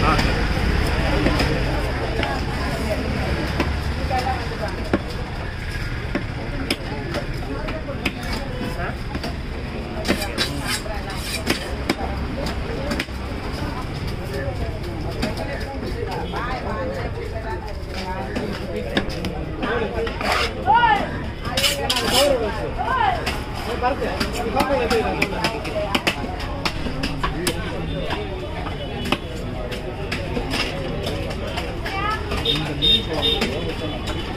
Gracias. 嗯。